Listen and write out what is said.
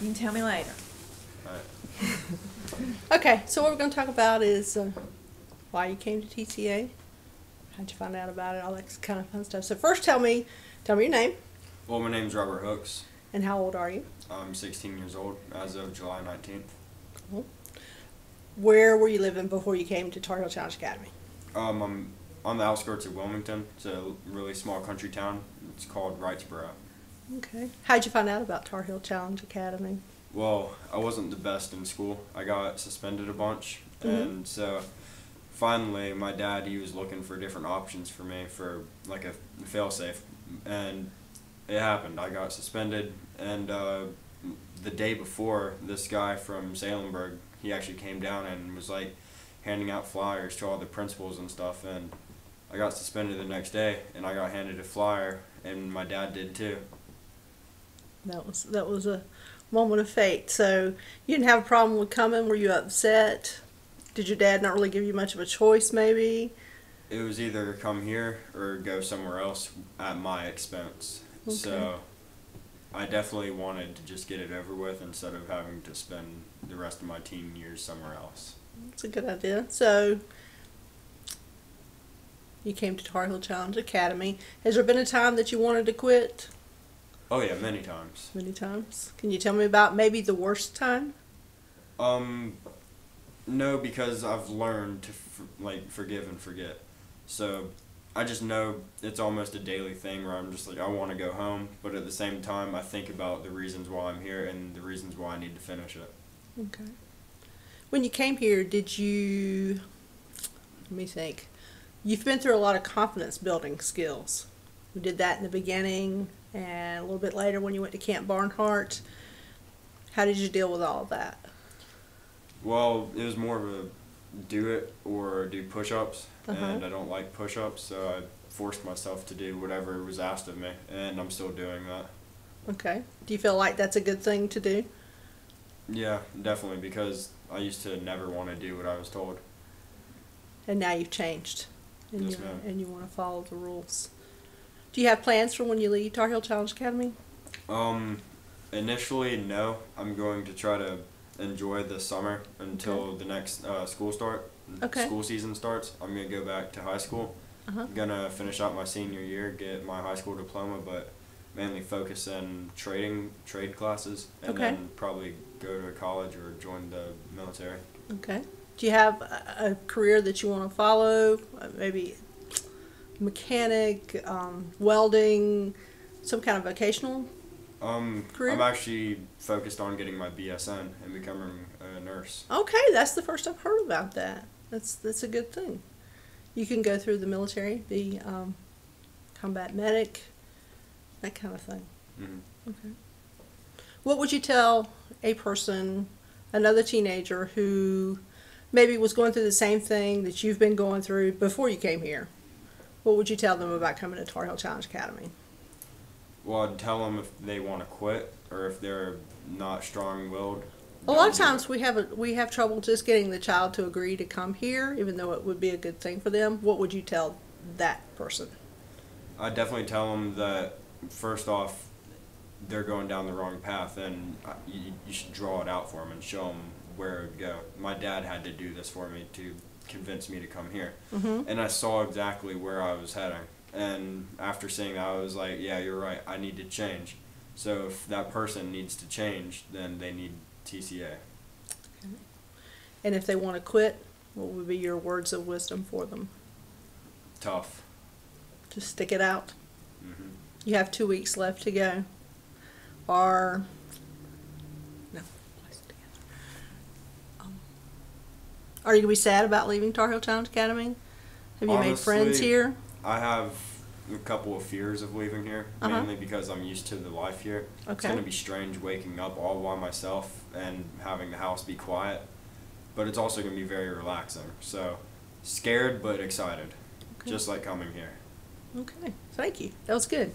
You can tell me later. Okay, so what we're going to talk about is uh, why you came to TCA, how'd you find out about it, all that kind of fun stuff. So first, tell me, tell me your name Well, my name's Robert Hooks. and how old are you? I'm 16 years old as of July 19th. Where were you living before you came to Tar Heel Challenge Academy? Um, I'm on the outskirts of Wilmington. It's a really small country town. It's called Wrightsboro. Okay. How'd you find out about Tar Heel Challenge Academy? Well, I wasn't the best in school. I got suspended a bunch, Mhm. and so finally, my dad he was looking for different options for me for like a failsafe, and it happened. I got suspended, and uh, the day before, this guy from Salemburg he actually came down and was like handing out flyers to all the principals and stuff, and I got suspended the next day, and I got handed a flyer, and my dad did too. That was that was a moment of fate. So you didn't have a problem with coming. Were you upset? Did your dad not really give you much of a choice? Maybe. it was either come here or go somewhere else at my expense. Okay. So I definitely wanted to just get it over with instead of having to spend the rest of my teen years somewhere else. That's a good idea. So you came to Tar Heel Challenge Academy. Has there been a time that you wanted to quit? Oh yeah, many times. Many times. Can you tell me about maybe the worst time? Um, no, because I've learned to f- like forgive and forget. So I just know it's almost a daily thing where I'm just like I want to go home, but at the same time I think about the reasons why I'm here and the reasons why I need to finish it. Okay. When you came here, did you? Let me think. You've been through a lot of confidence building skills. You did that in the beginning, and a little bit later when you went to Camp Barnhart. How did you deal with all of that? Well, it was more of a do it or do push ups, Uh-huh. and I don't like push ups, so I forced myself to do whatever was asked of me, and I'm still doing that. Okay. Do you feel like that's a good thing to do? Yeah, definitely, because I used to never want to do what I was told. And now you've changed, and Yes, you ma'am. and you want to follow the rules. Do you have plans for when you leave Tar Heel Challenge Academy? Um, initially, no. I'm going to try to enjoy the summer until the next uh, school start. Okay. School season starts. I'm gonna go back to high school. Uh-huh. I'm gonna finish out my senior year, get my high school diploma, but mainly focus in trading trade classes, and Okay. then probably go to college or join the military. Okay. Do you have a, a career that you want to follow? Uh, Maybe mechanic, um, welding, some kind of vocational? Um, Career? I'm actually focused on getting my BSN and becoming a nurse. Okay, that's the first I've heard about that. That's that's a good thing. You can go through the military, be um, combat medic, that kind of thing. hmm Okay. What would you tell a person, another teenager who maybe was going through the same thing that you've been going through before you came here? What would you tell them about coming to Tar Heel Challenge Academy? Well, I'd tell them if they want to quit or if they're not strong-willed. A lot of don't do it. times we have a, we have trouble just getting the child to agree to come here, even though it would be a good thing for them. What would you tell that person? I definitely tell them that first off, they're going down the wrong path, and uh, you, you should draw it out for them and show them where it would go. My dad had to do this for me to convince me to come here, Mm-hmm. and I saw exactly where I was heading. And after seeing that, I was like, "Yeah, you're right. I need to change." So if that person needs to change, then they need TCA. And if they want to quit, what would be your words of wisdom for them? Tough. Just stick it out. hmm You have two weeks left to go. Or no, place it together. Um, are you gonna be sad about leaving Tar Heel Challenge Academy? Have you made friends Honestly, here? I have a couple of fears of leaving here, Uh-huh. mainly because I'm used to the life here. Okay. It's going to be strange waking up all by myself and having the house be quiet, but it's also going to be very relaxing. So, scared but excited, Okay. just like coming here. Okay, thank you. That was good.